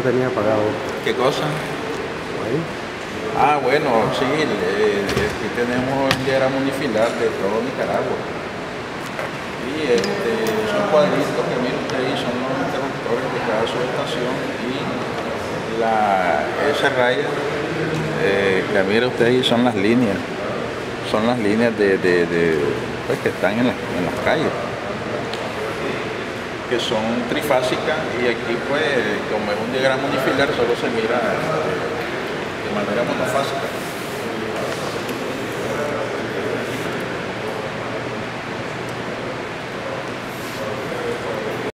No tenía pagado. ¿Qué cosa? Ahí. Ah, bueno, sí, eh, aquí tenemos el diagrama unifilar de todo Nicaragua. Y este, son cuadritos que miren usted ahí, son los interruptores de cada subestación y la, esa raya eh, que mire usted ahí son las líneas, son las líneas de, de- de, pues, que están en, las- en las calles que son trifásicas y aquí pues como es un diagrama unifilar solo se mira eh, de manera monofásica.